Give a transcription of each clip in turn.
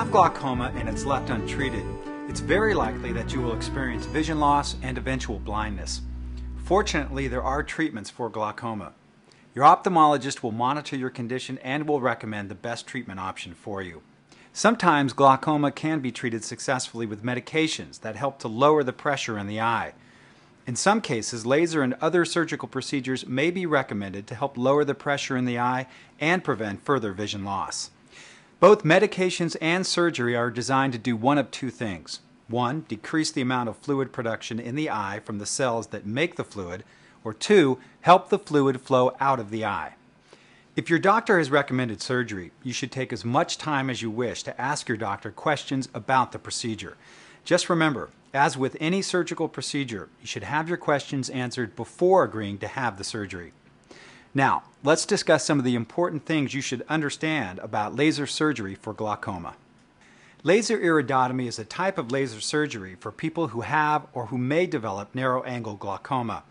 have glaucoma and it's left untreated, it's very likely that you will experience vision loss and eventual blindness. Fortunately, there are treatments for glaucoma. Your ophthalmologist will monitor your condition and will recommend the best treatment option for you. Sometimes glaucoma can be treated successfully with medications that help to lower the pressure in the eye. In some cases, laser and other surgical procedures may be recommended to help lower the pressure in the eye and prevent further vision loss. Both medications and surgery are designed to do one of two things. One, decrease the amount of fluid production in the eye from the cells that make the fluid, or two, help the fluid flow out of the eye. If your doctor has recommended surgery, you should take as much time as you wish to ask your doctor questions about the procedure. Just remember, as with any surgical procedure, you should have your questions answered before agreeing to have the surgery. Now, let's discuss some of the important things you should understand about laser surgery for glaucoma. Laser iridotomy is a type of laser surgery for people who have or who may develop narrow angle glaucoma.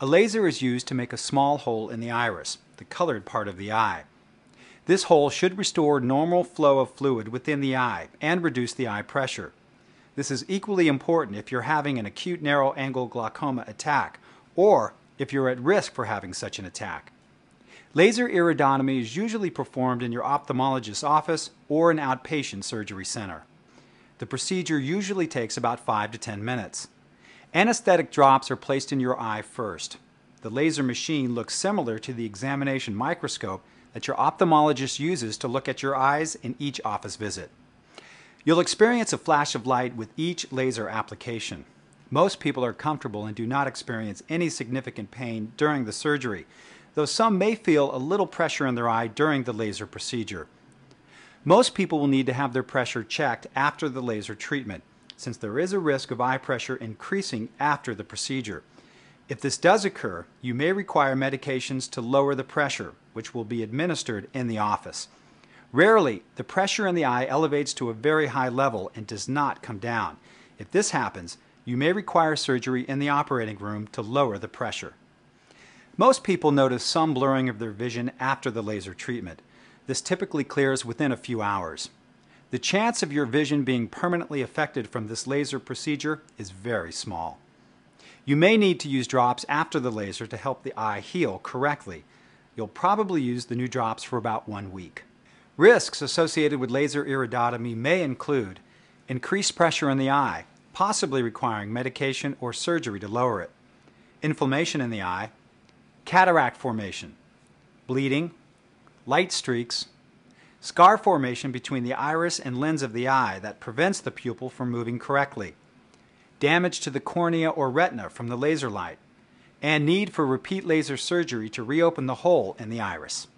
A laser is used to make a small hole in the iris, the colored part of the eye. This hole should restore normal flow of fluid within the eye and reduce the eye pressure. This is equally important if you're having an acute narrow angle glaucoma attack or if you're at risk for having such an attack. Laser iridotomy is usually performed in your ophthalmologist's office or an outpatient surgery center. The procedure usually takes about 5 to 10 minutes. Anesthetic drops are placed in your eye first. The laser machine looks similar to the examination microscope that your ophthalmologist uses to look at your eyes in each office visit. You'll experience a flash of light with each laser application. Most people are comfortable and do not experience any significant pain during the surgery, though some may feel a little pressure in their eye during the laser procedure. Most people will need to have their pressure checked after the laser treatment, since there is a risk of eye pressure increasing after the procedure. If this does occur, you may require medications to lower the pressure, which will be administered in the office. Rarely, the pressure in the eye elevates to a very high level and does not come down. If this happens, you may require surgery in the operating room to lower the pressure. Most people notice some blurring of their vision after the laser treatment. This typically clears within a few hours. The chance of your vision being permanently affected from this laser procedure is very small. You may need to use drops after the laser to help the eye heal correctly. You'll probably use the new drops for about one week. Risks associated with laser iridotomy may include increased pressure in the eye, possibly requiring medication or surgery to lower it, inflammation in the eye, cataract formation, bleeding, light streaks, scar formation between the iris and lens of the eye that prevents the pupil from moving correctly, damage to the cornea or retina from the laser light, and need for repeat laser surgery to reopen the hole in the iris.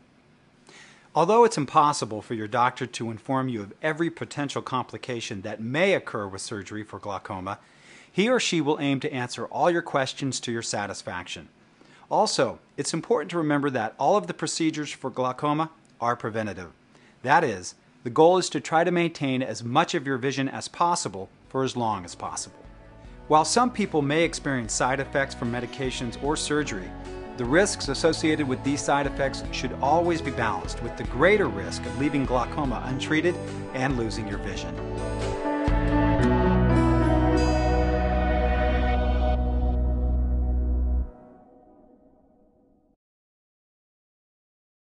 Although it's impossible for your doctor to inform you of every potential complication that may occur with surgery for glaucoma, he or she will aim to answer all your questions to your satisfaction. Also, it's important to remember that all of the procedures for glaucoma are preventative. That is, the goal is to try to maintain as much of your vision as possible for as long as possible. While some people may experience side effects from medications or surgery, the risks associated with these side effects should always be balanced with the greater risk of leaving glaucoma untreated and losing your vision.